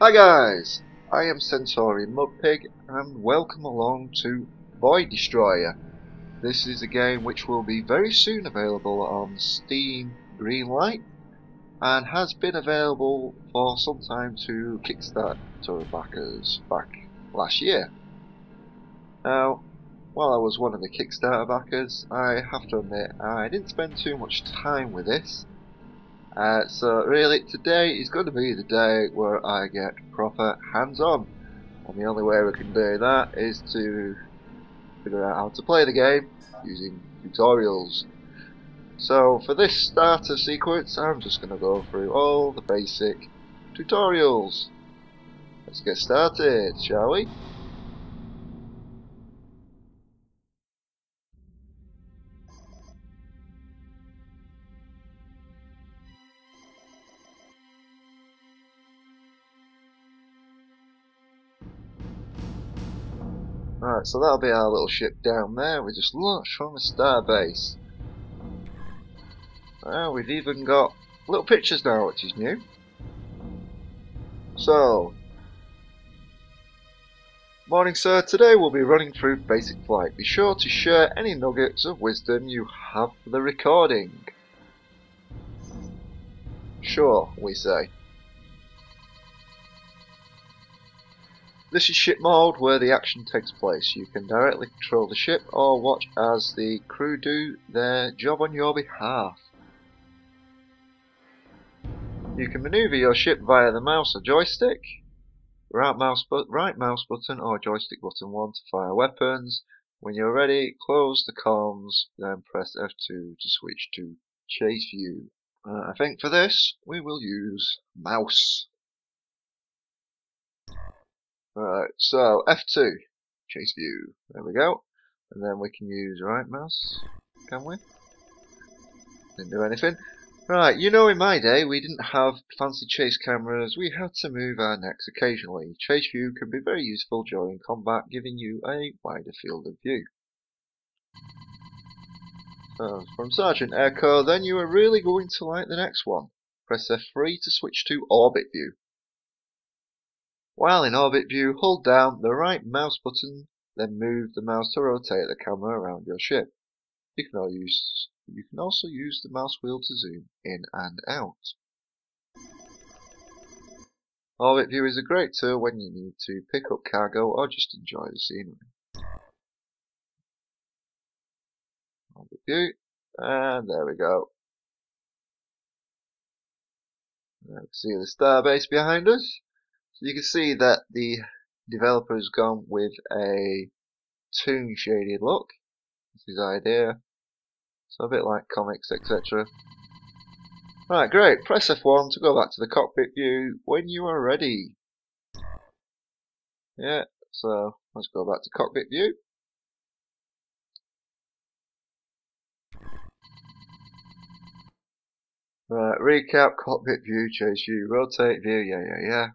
Hi guys, I am Centaurian Mudpig and welcome along to Void Destroyer. This is a game which will be very soon available on Steam Greenlight and has been available for some time to Kickstarter backers back last year. Now, while I was one of the Kickstarter backers, I have to admit I didn't spend too much time with this uh, so really today is going to be the day where I get proper hands-on and the only way we can do that is to figure out how to play the game using tutorials. So for this starter sequence I'm just going to go through all the basic tutorials. Let's get started, shall we? So that'll be our little ship down there. We just launched from a starbase. Well, we've even got little pictures now, which is new. So, morning sir, today we'll be running through basic flight. Be sure to share any nuggets of wisdom you have for the recording. Sure, we say. This is ship mode where the action takes place. You can directly control the ship or watch as the crew do their job on your behalf. You can maneuver your ship via the mouse or joystick, right mouse, but right mouse button or joystick button 1 to fire weapons. When you're ready, close the comms, then press F2 to switch to chase view. Uh, I think for this, we will use mouse. Right, so F2, chase view. There we go. And then we can use right mouse, can we? Didn't do anything. Right, you know in my day we didn't have fancy chase cameras, we had to move our necks occasionally. Chase view can be very useful during combat, giving you a wider field of view. So, from Sergeant Echo, then you are really going to like the next one. Press F3 to switch to orbit view. While in orbit view, hold down the right mouse button, then move the mouse to rotate the camera around your ship. You can, use, you can also use the mouse wheel to zoom in and out. Orbit view is a great tool when you need to pick up cargo or just enjoy the scenery. Orbit view, and there we go. Now we can see the starbase behind us. So you can see that the developer has gone with a toon shaded look. That's his idea. So a bit like comics, etc. Right, great. Press F1 to go back to the cockpit view when you are ready. Yeah, so let's go back to cockpit view. Right, recap, cockpit view, chase view, rotate view, yeah, yeah, yeah.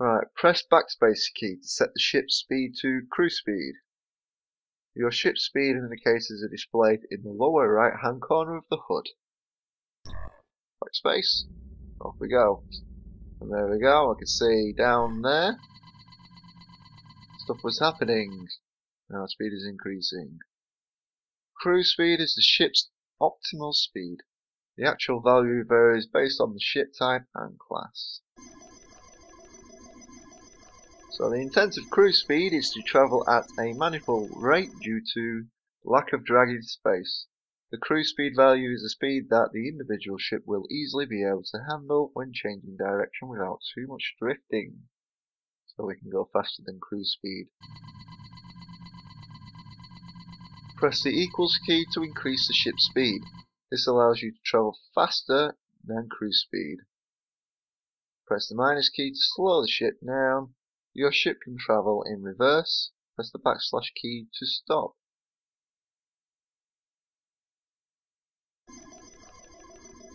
Right, press backspace key to set the ship's speed to cruise speed. Your ship's speed indicators are displayed in the lower right hand corner of the HUD. Backspace, off we go. And there we go, I can see down there, stuff was happening. Now speed is increasing. Cruise speed is the ship's optimal speed. The actual value varies based on the ship type and class. So the intent of cruise speed is to travel at a manifold rate due to lack of drag in space. The cruise speed value is a speed that the individual ship will easily be able to handle when changing direction without too much drifting. So we can go faster than cruise speed. Press the equals key to increase the ship's speed. This allows you to travel faster than cruise speed. Press the minus key to slow the ship down your ship can travel in reverse. Press the backslash key to stop.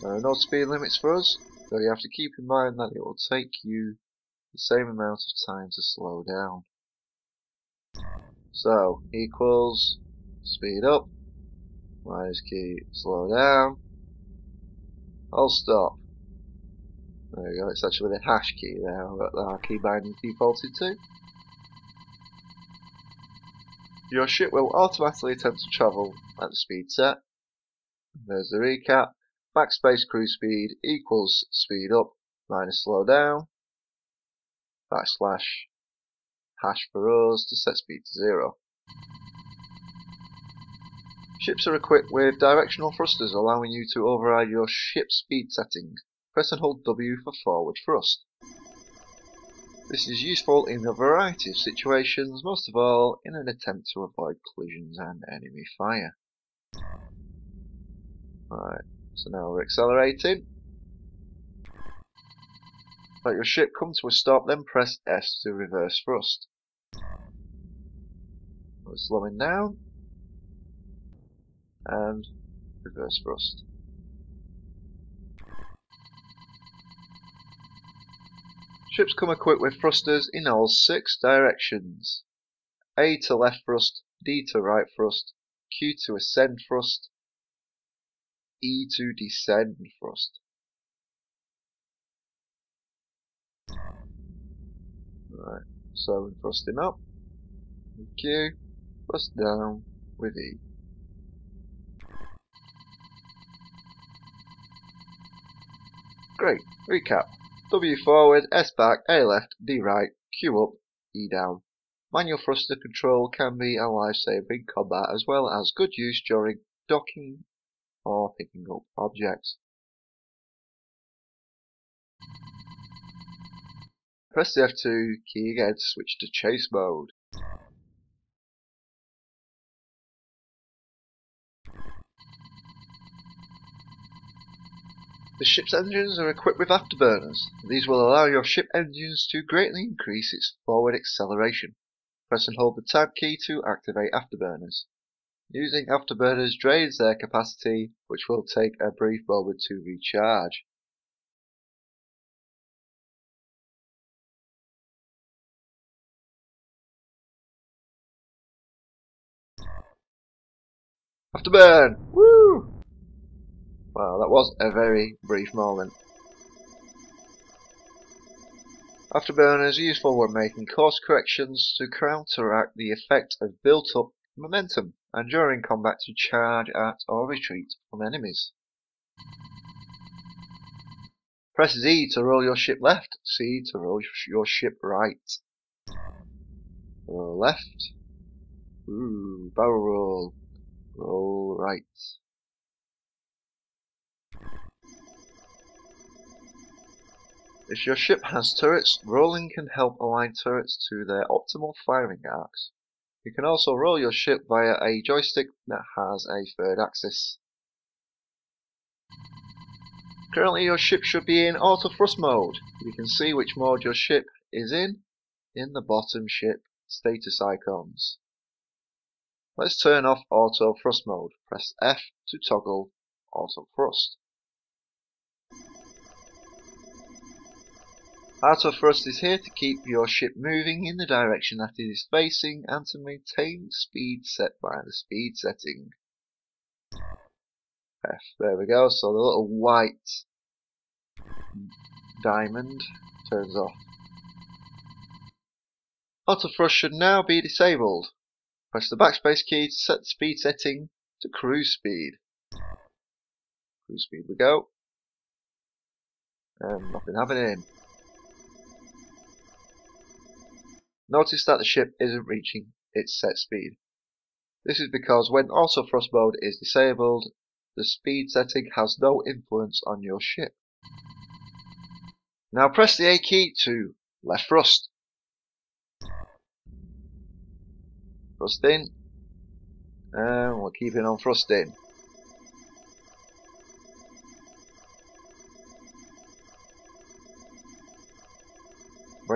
There are no speed limits for us, though you have to keep in mind that it will take you the same amount of time to slow down. So, equals speed up, minus key slow down, I'll stop. There we go, it's actually the hash key there that our key binding defaulted to. Your ship will automatically attempt to travel at the speed set. There's the recap. Backspace cruise speed equals speed up minus slow down. Backslash hash for us to set speed to zero. Ships are equipped with directional thrusters allowing you to override your ship speed setting. Press and hold W for forward thrust. This is useful in a variety of situations, most of all in an attempt to avoid collisions and enemy fire. Right, so now we're accelerating. Let your ship come to a stop, then press S to reverse thrust. We're slowing down and reverse thrust. Ships come equipped with thrusters in all six directions. A to left thrust, D to right thrust, Q to ascend thrust, E to descend thrust. Right, so we're thrusting up with Q, thrust down with E. Great, recap. W forward, S back, A left, D right, Q up, E down. Manual thruster control can be a lifesaver in combat as well as good use during docking or picking up objects. Press the F2 key again to switch to chase mode. The ship's engines are equipped with afterburners. These will allow your ship engines to greatly increase its forward acceleration. Press and hold the tab key to activate afterburners. Using afterburners drains their capacity, which will take a brief moment to recharge. Afterburn! Woo! Wow, that was a very brief moment. Afterburners are useful when making course corrections to counteract the effect of built-up momentum and during combat to charge at or retreat from enemies. Press Z to roll your ship left, C to roll your ship right. Roll left. Ooh, barrel roll. Roll right. If your ship has turrets, rolling can help align turrets to their optimal firing arcs. You can also roll your ship via a joystick that has a third axis. Currently your ship should be in auto thrust mode. You can see which mode your ship is in in the bottom ship status icons. Let's turn off auto thrust mode. Press F to toggle auto thrust. Auto thrust is here to keep your ship moving in the direction that it is facing and to maintain speed set by the speed setting. F, there we go, so the little white diamond turns off. Auto thrust should now be disabled. Press the backspace key to set the speed setting to cruise speed. Cruise speed we go. And nothing happening. Notice that the ship isn't reaching its set speed. This is because when auto thrust mode is disabled, the speed setting has no influence on your ship. Now press the A key to left thrust. Thrust in. And we're keeping on thrusting.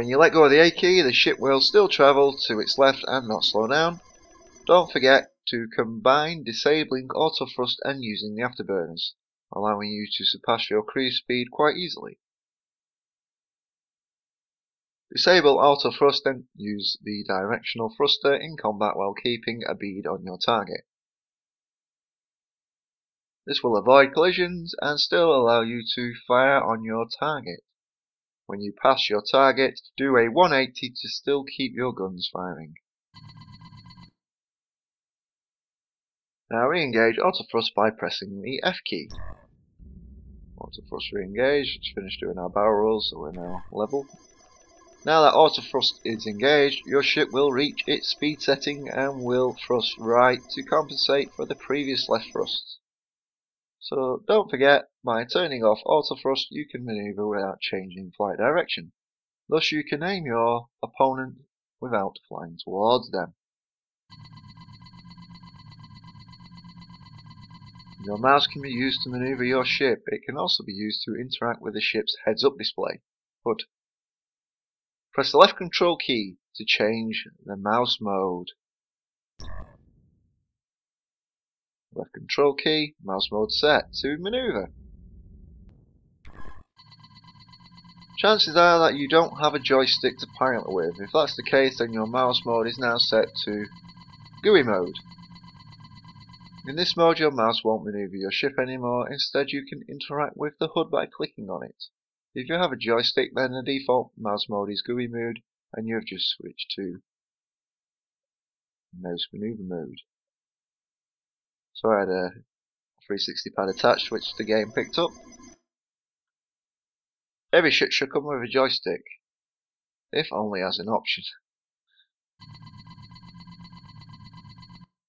When you let go of the A key, the ship will still travel to its left and not slow down. Don't forget to combine disabling auto thrust and using the afterburners, allowing you to surpass your cruise speed quite easily. Disable auto thrust and use the directional thruster in combat while keeping a bead on your target. This will avoid collisions and still allow you to fire on your target. When you pass your target, do a 180 to still keep your guns firing. Now re-engage autothrust by pressing the F key. Autothrust re-engage, let's finish doing our barrel rolls so we're now level. Now that autothrust is engaged, your ship will reach its speed setting and will thrust right to compensate for the previous left thrust. So don't forget, by turning off autothrust you can maneuver without changing flight direction. Thus you can aim your opponent without flying towards them. Your mouse can be used to maneuver your ship. It can also be used to interact with the ship's heads-up display. But press the left control key to change the mouse mode. Left control key, mouse mode set to maneuver. Chances are that you don't have a joystick to pilot with. If that's the case then your mouse mode is now set to GUI mode. In this mode your mouse won't maneuver your ship anymore, instead you can interact with the HUD by clicking on it. If you have a joystick then the default mouse mode is GUI mode and you have just switched to mouse maneuver mode. So I had a 360 pad attached which the game picked up. Every ship should come with a joystick, if only as an option.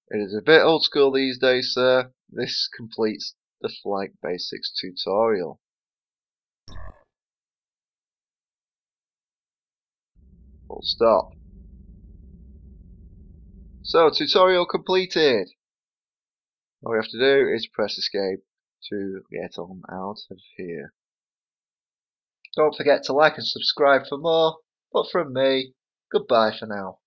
It is a bit old school these days, sir. This completes the Flight Basics tutorial. Full stop. So, tutorial completed. All we have to do is press escape to get on out of here. Don't forget to like and subscribe for more, but from me, goodbye for now.